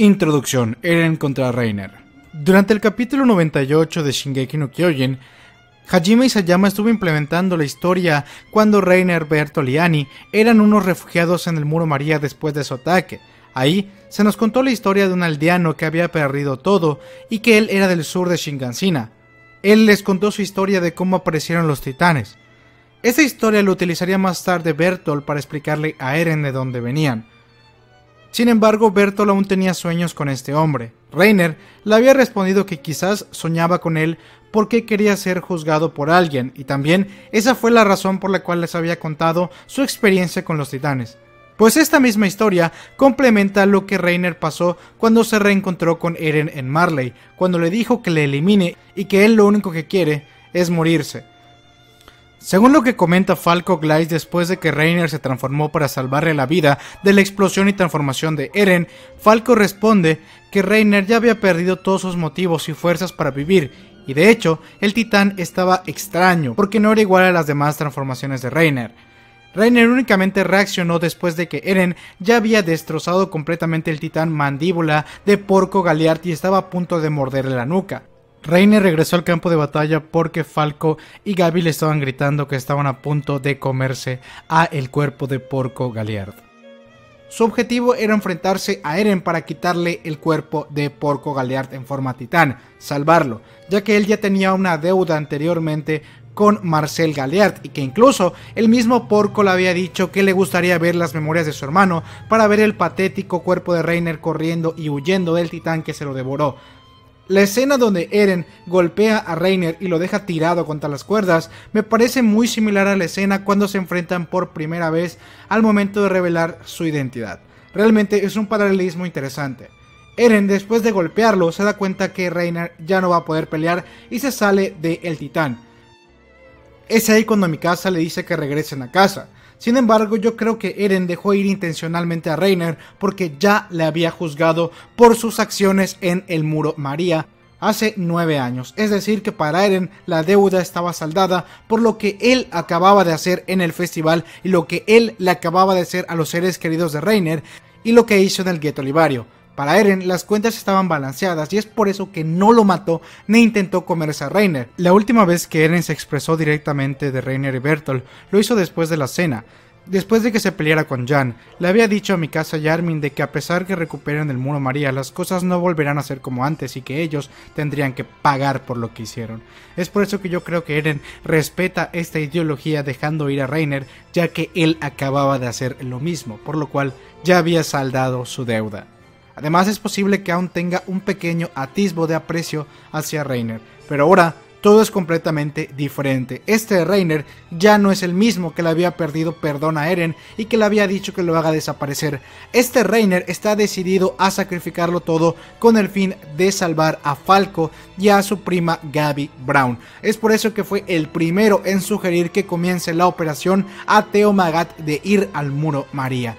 Introducción, Eren contra Reiner. Durante el capítulo 98 de Shingeki no Kyojin, Hajime Isayama estuvo implementando la historia cuando Reiner, Annie eran unos refugiados en el Muro María después de su ataque. Ahí se nos contó la historia de un aldeano que había perdido todo y que él era del sur de Shingansina. Él les contó su historia de cómo aparecieron los titanes. Esa historia lo utilizaría más tarde Bertolt para explicarle a Eren de dónde venían. Sin embargo, Bertolt aún tenía sueños con este hombre. Reiner le había respondido que quizás soñaba con él porque quería ser juzgado por alguien, y también esa fue la razón por la cual les había contado su experiencia con los titanes. Pues esta misma historia complementa lo que Reiner pasó cuando se reencontró con Eren en Marley, cuando le dijo que le elimine y que él lo único que quiere es morirse. Según lo que comenta Falco Glice después de que Reiner se transformó para salvarle la vida de la explosión y transformación de Eren, Falco responde que Reiner ya había perdido todos sus motivos y fuerzas para vivir, y de hecho, el titán estaba extraño, porque no era igual a las demás transformaciones de Reiner. Reiner únicamente reaccionó después de que Eren ya había destrozado completamente el titán mandíbula de Porco Galeart y estaba a punto de morderle la nuca. Reiner regresó al campo de batalla porque Falco y Gaby le estaban gritando que estaban a punto de comerse a el cuerpo de Porco Galeard. Su objetivo era enfrentarse a Eren para quitarle el cuerpo de Porco Galeard en forma titán, salvarlo, ya que él ya tenía una deuda anteriormente con Marcel Galeard y que incluso el mismo Porco le había dicho que le gustaría ver las memorias de su hermano para ver el patético cuerpo de Reiner corriendo y huyendo del titán que se lo devoró. La escena donde Eren golpea a Reiner y lo deja tirado contra las cuerdas me parece muy similar a la escena cuando se enfrentan por primera vez al momento de revelar su identidad. Realmente es un paralelismo interesante. Eren después de golpearlo se da cuenta que Reiner ya no va a poder pelear y se sale de El Titán. Es ahí cuando Mikasa le dice que regresen a casa. Sin embargo, yo creo que Eren dejó ir intencionalmente a Reiner porque ya le había juzgado por sus acciones en el muro María hace nueve años. Es decir, que para Eren la deuda estaba saldada por lo que él acababa de hacer en el festival y lo que él le acababa de hacer a los seres queridos de Reiner y lo que hizo en el gueto Livario. Para Eren las cuentas estaban balanceadas y es por eso que no lo mató ni intentó comerse a Reiner. La última vez que Eren se expresó directamente de Reiner y Bertolt lo hizo después de la cena. Después de que se peleara con Jan, le había dicho a mi casa Yarmin de que a pesar que recuperen el muro María, las cosas no volverán a ser como antes y que ellos tendrían que pagar por lo que hicieron. Es por eso que yo creo que Eren respeta esta ideología dejando ir a Reiner, ya que él acababa de hacer lo mismo, por lo cual ya había saldado su deuda. Además es posible que aún tenga un pequeño atisbo de aprecio hacia Reiner, pero ahora todo es completamente diferente. Este Reiner ya no es el mismo que le había perdido perdón a Eren y que le había dicho que lo haga desaparecer. Este Reiner está decidido a sacrificarlo todo con el fin de salvar a Falco y a su prima Gaby Brown. Es por eso que fue el primero en sugerir que comience la operación a Teo Magat de ir al muro María.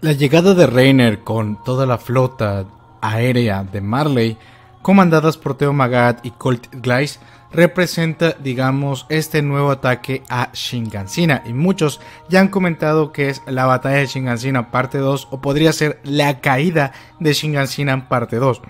La llegada de Reiner con toda la flota aérea de Marley, comandadas por Theo Magat y Colt Glice, representa, digamos, este nuevo ataque a Shingansina. Y muchos ya han comentado que es la batalla de Shingansina parte 2 o podría ser la caída de Shingansina parte 2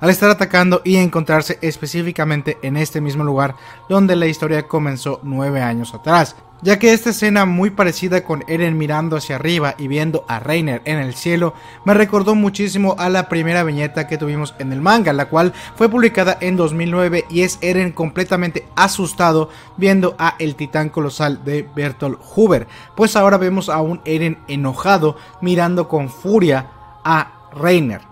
al estar atacando y encontrarse específicamente en este mismo lugar donde la historia comenzó nueve años atrás ya que esta escena muy parecida con Eren mirando hacia arriba y viendo a Reiner en el cielo me recordó muchísimo a la primera viñeta que tuvimos en el manga, la cual fue publicada en 2009 y es Eren completamente asustado viendo a el titán colosal de Bertolt Huber, pues ahora vemos a un Eren enojado mirando con furia a Reiner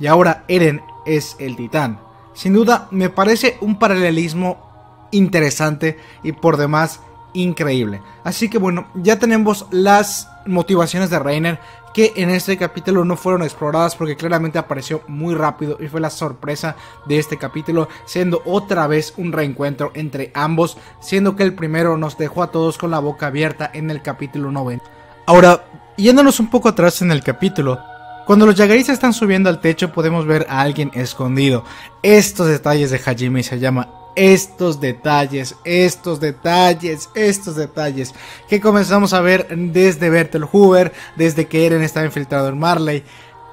y ahora Eren es el titán. Sin duda me parece un paralelismo interesante y por demás increíble. Así que bueno, ya tenemos las motivaciones de Reiner que en este capítulo no fueron exploradas porque claramente apareció muy rápido y fue la sorpresa de este capítulo, siendo otra vez un reencuentro entre ambos, siendo que el primero nos dejó a todos con la boca abierta en el capítulo 90. Ahora, yéndonos un poco atrás en el capítulo, cuando los Yagaris están subiendo al techo podemos ver a alguien escondido. Estos detalles de Hajime se llama estos detalles, estos detalles, estos detalles que comenzamos a ver desde Bertel Hoover, desde que Eren estaba infiltrado en Marley.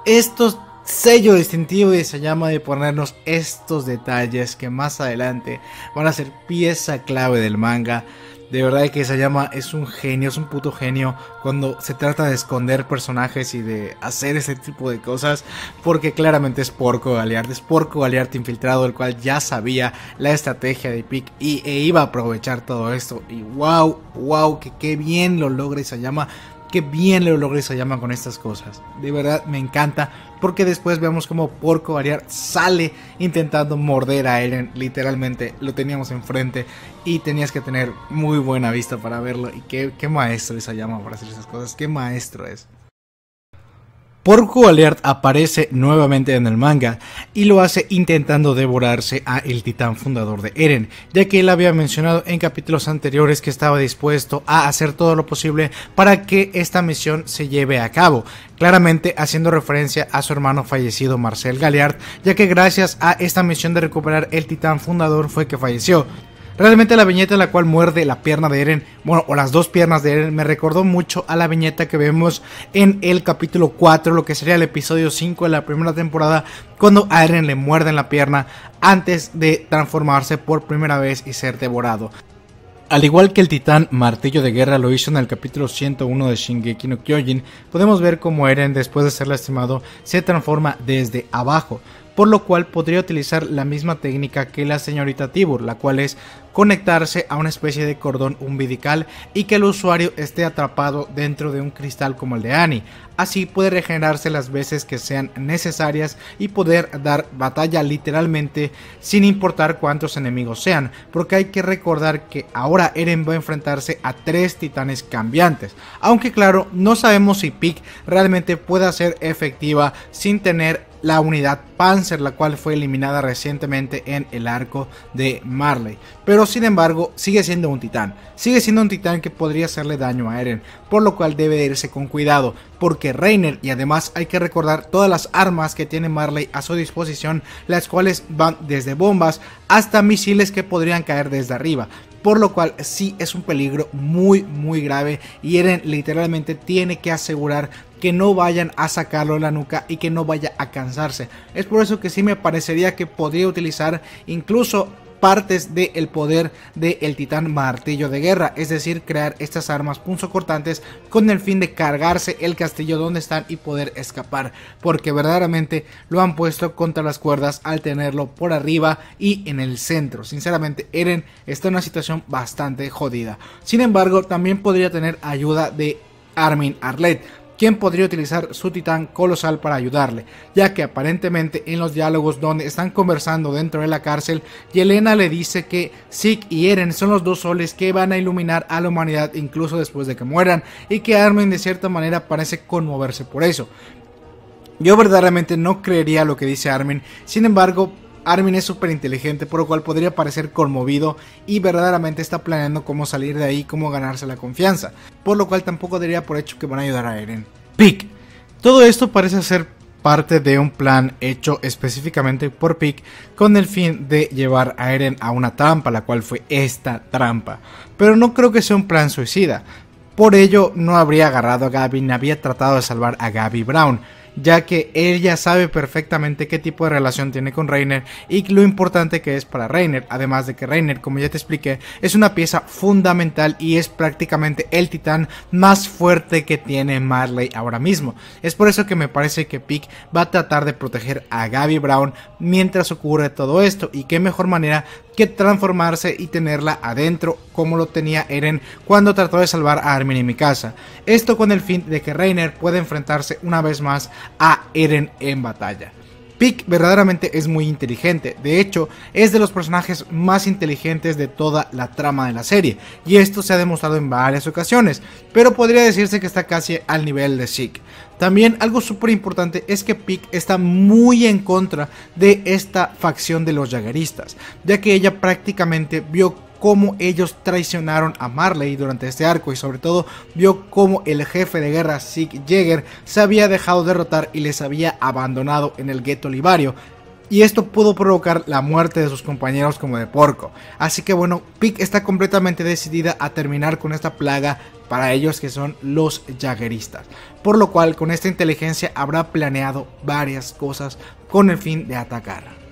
Estos sello distintivo de llama de ponernos estos detalles que más adelante van a ser pieza clave del manga. De verdad que llama es un genio, es un puto genio cuando se trata de esconder personajes y de hacer ese tipo de cosas. Porque claramente es Porco Galeart, es Porco Galeart infiltrado, el cual ya sabía la estrategia de Pick y e iba a aprovechar todo esto. Y wow, wow, que qué bien lo logra llama Qué bien lo logra llama con estas cosas. De verdad me encanta. Porque después vemos como Porco Variar sale intentando morder a Eren. Literalmente lo teníamos enfrente. Y tenías que tener muy buena vista para verlo. Y qué, qué maestro llama para hacer esas cosas. Qué maestro es. Porco Alert aparece nuevamente en el manga y lo hace intentando devorarse a el titán fundador de Eren, ya que él había mencionado en capítulos anteriores que estaba dispuesto a hacer todo lo posible para que esta misión se lleve a cabo, claramente haciendo referencia a su hermano fallecido Marcel Galliard, ya que gracias a esta misión de recuperar el titán fundador fue que falleció. Realmente la viñeta en la cual muerde la pierna de Eren, bueno, o las dos piernas de Eren, me recordó mucho a la viñeta que vemos en el capítulo 4, lo que sería el episodio 5 de la primera temporada, cuando a Eren le muerden la pierna antes de transformarse por primera vez y ser devorado. Al igual que el titán Martillo de Guerra lo hizo en el capítulo 101 de Shingeki no Kyojin, podemos ver cómo Eren, después de ser lastimado, se transforma desde abajo, por lo cual podría utilizar la misma técnica que la señorita Tibur, la cual es conectarse a una especie de cordón umbilical y que el usuario esté atrapado dentro de un cristal como el de Annie. Así puede regenerarse las veces que sean necesarias y poder dar batalla literalmente sin importar cuántos enemigos sean, porque hay que recordar que ahora Eren va a enfrentarse a tres titanes cambiantes, aunque claro, no sabemos si Pick realmente pueda ser efectiva sin tener la unidad Panzer, la cual fue eliminada recientemente en el arco de Marley. Pero sin embargo, sigue siendo un titán. Sigue siendo un titán que podría hacerle daño a Eren, por lo cual debe irse con cuidado, porque Reiner, y además hay que recordar todas las armas que tiene Marley a su disposición, las cuales van desde bombas hasta misiles que podrían caer desde arriba por lo cual sí es un peligro muy muy grave y Eren literalmente tiene que asegurar que no vayan a sacarlo de la nuca y que no vaya a cansarse. Es por eso que sí me parecería que podría utilizar incluso partes del poder del titán martillo de guerra, es decir, crear estas armas punzocortantes con el fin de cargarse el castillo donde están y poder escapar, porque verdaderamente lo han puesto contra las cuerdas al tenerlo por arriba y en el centro. Sinceramente, Eren está en una situación bastante jodida. Sin embargo, también podría tener ayuda de Armin Arlet, quien podría utilizar su titán colosal para ayudarle, ya que aparentemente en los diálogos donde están conversando dentro de la cárcel, Yelena le dice que Zeke y Eren son los dos soles que van a iluminar a la humanidad incluso después de que mueran, y que Armin de cierta manera parece conmoverse por eso. Yo verdaderamente no creería lo que dice Armin, sin embargo, Armin es súper inteligente, por lo cual podría parecer conmovido y verdaderamente está planeando cómo salir de ahí, cómo ganarse la confianza, por lo cual tampoco daría por hecho que van a ayudar a Eren. Pick. Todo esto parece ser parte de un plan hecho específicamente por Pick con el fin de llevar a Eren a una trampa, la cual fue esta trampa. Pero no creo que sea un plan suicida. Por ello no habría agarrado a Gaby ni había tratado de salvar a Gaby Brown ya que ella sabe perfectamente qué tipo de relación tiene con Reiner y lo importante que es para Reiner, además de que Reiner, como ya te expliqué, es una pieza fundamental y es prácticamente el titán más fuerte que tiene Marley ahora mismo. Es por eso que me parece que Pick va a tratar de proteger a Gaby Brown mientras ocurre todo esto y qué mejor manera que transformarse y tenerla adentro como lo tenía Eren cuando trató de salvar a Armin y Mikasa. Esto con el fin de que Reiner pueda enfrentarse una vez más a Eren en batalla. Pick verdaderamente es muy inteligente, de hecho es de los personajes más inteligentes de toda la trama de la serie, y esto se ha demostrado en varias ocasiones, pero podría decirse que está casi al nivel de Zeke. También algo súper importante es que Pick está muy en contra de esta facción de los jagueristas, ya que ella prácticamente vio cómo ellos traicionaron a Marley durante este arco y sobre todo vio cómo el jefe de guerra Sig Jäger se había dejado derrotar y les había abandonado en el gueto Livario y esto pudo provocar la muerte de sus compañeros como de porco. Así que bueno, Pick está completamente decidida a terminar con esta plaga para ellos que son los jagueristas. Por lo cual con esta inteligencia habrá planeado varias cosas con el fin de atacar.